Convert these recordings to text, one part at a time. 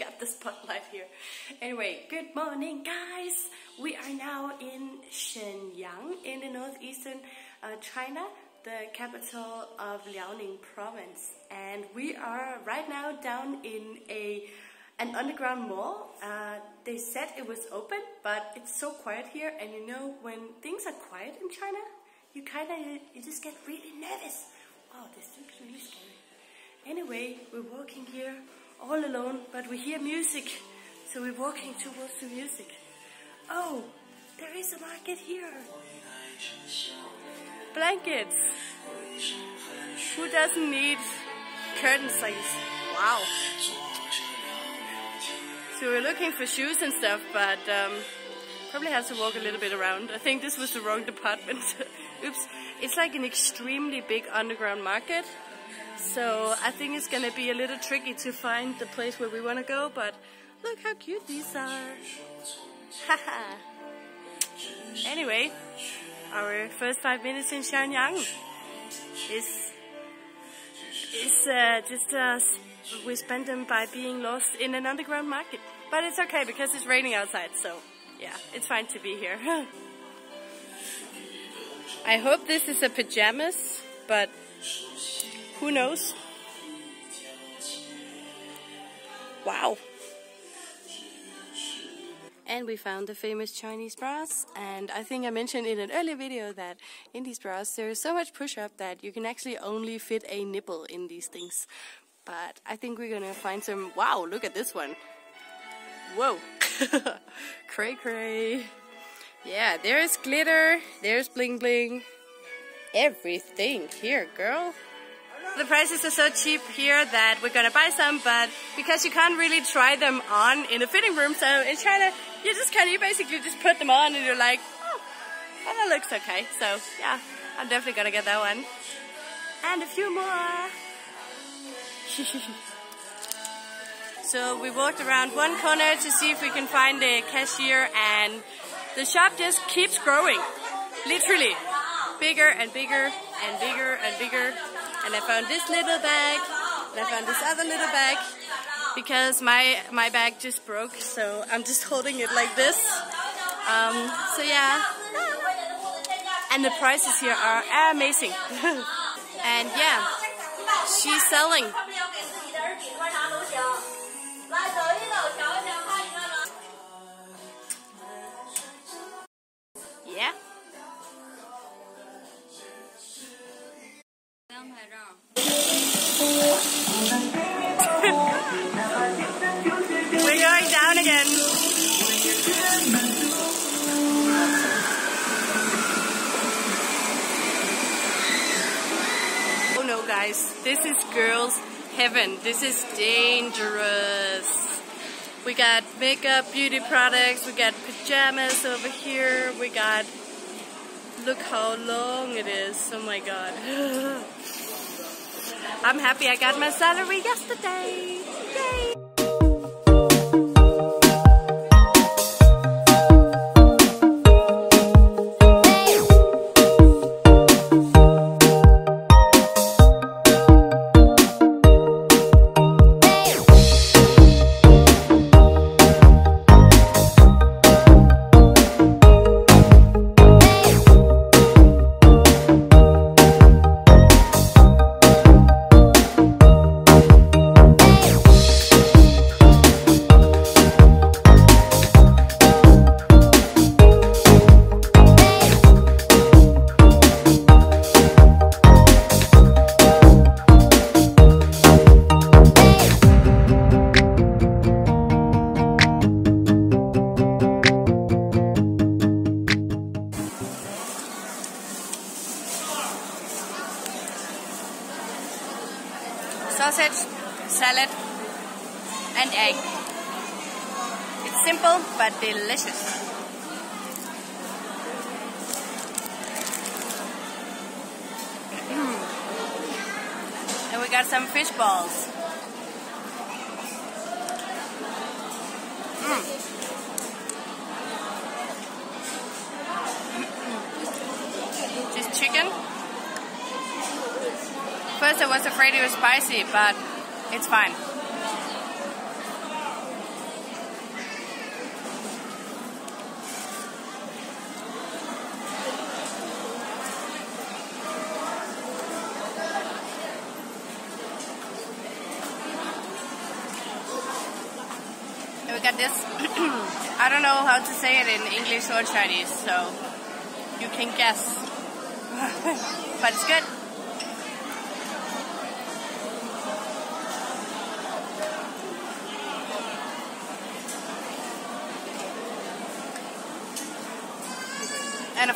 got the spotlight here. Anyway, good morning, guys. We are now in Shenyang in the northeastern uh, China, the capital of Liaoning province. And we are right now down in a an underground mall. Uh, they said it was open, but it's so quiet here. And you know, when things are quiet in China, you kind of you just get really nervous. Wow, this looks really scary. Anyway, we're walking here all alone, but we hear music, so we're walking towards the music. Oh, there is a market here. Blankets. Who doesn't need curtains like this? Wow. So we're looking for shoes and stuff, but um, probably have to walk a little bit around. I think this was the wrong department. Oops. It's like an extremely big underground market. So I think it's gonna be a little tricky to find the place where we wanna go, but look how cute these are. Haha. anyway, our first five minutes in Shenyang is is uh, just uh, we spent them by being lost in an underground market. But it's okay because it's raining outside, so yeah, it's fine to be here. I hope this is a pajamas, but who knows? Wow. And we found the famous Chinese bras. And I think I mentioned in an earlier video that in these bras there is so much push up that you can actually only fit a nipple in these things. But I think we're gonna find some. Wow, look at this one. Whoa. cray cray. Yeah, there's glitter, there's bling bling. Everything here, girl. The prices are so cheap here that we're gonna buy some, but because you can't really try them on in a fitting room, so in China, you just kind of, you basically just put them on and you're like, oh, that looks okay. So yeah, I'm definitely gonna get that one. And a few more. so we walked around one corner to see if we can find a cashier and the shop just keeps growing. Literally. Bigger and bigger and bigger and bigger and I found this little bag, and I found this other little bag, because my my bag just broke, so I'm just holding it like this. Um, so yeah, and the prices here are amazing. and yeah, she's selling. We're going down again. Oh no, guys, this is girls' heaven. This is dangerous. We got makeup, beauty products, we got pajamas over here, we got Look how long it is. Oh my god. I'm happy I got my salary yesterday. Yay! Sausage, salad, and egg. It's simple but delicious. Mm. And we got some fish balls. first I was afraid it was spicy, but it's fine. And we got this, I don't know how to say it in English or Chinese, so you can guess. but it's good.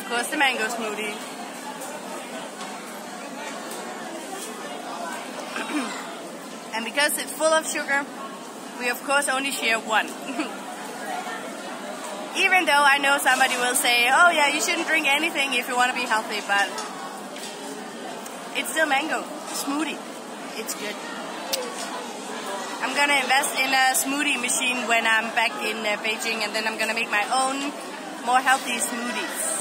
Of course the mango smoothie. and because it's full of sugar, we of course only share one. Even though I know somebody will say, oh yeah, you shouldn't drink anything if you want to be healthy, but it's still mango smoothie. It's good. I'm gonna invest in a smoothie machine when I'm back in uh, Beijing and then I'm gonna make my own more healthy smoothies.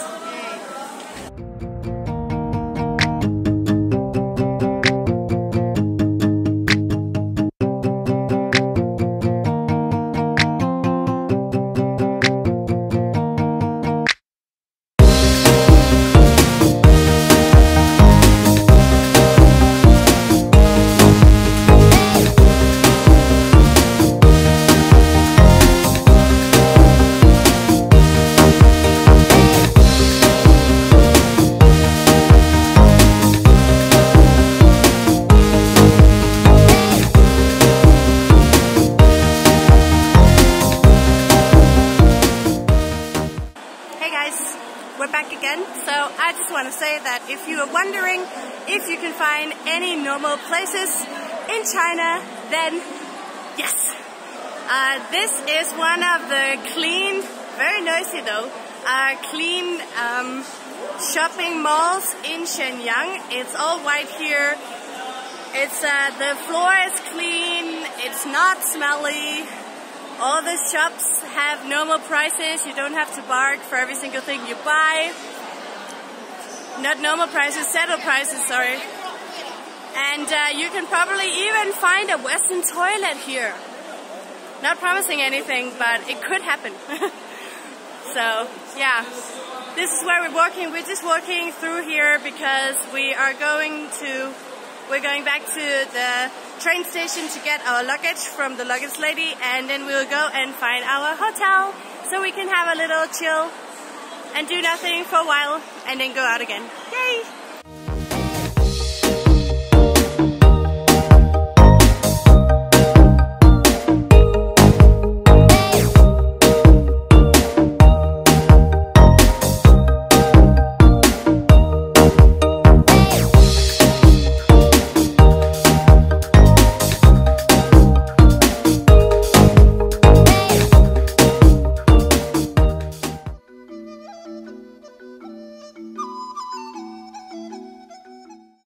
Back again. So I just want to say that if you are wondering if you can find any normal places in China, then yes. Uh, this is one of the clean, very noisy though, uh, clean um, shopping malls in Shenyang. It's all white here. It's uh, the floor is clean. It's not smelly. All the shops have normal prices. You don't have to bargain for every single thing you buy. Not normal prices, settled prices, sorry. And uh, you can probably even find a Western toilet here. Not promising anything, but it could happen. so, yeah. This is where we're walking. We're just walking through here because we are going to we're going back to the train station to get our luggage from the luggage lady and then we'll go and find our hotel so we can have a little chill and do nothing for a while and then go out again. Yay!